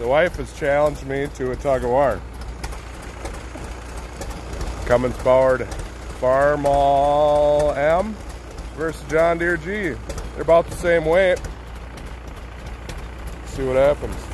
The wife has challenged me to a tug of war. Cummins powered Farmall M versus John Deere G. They're about the same weight. See what happens.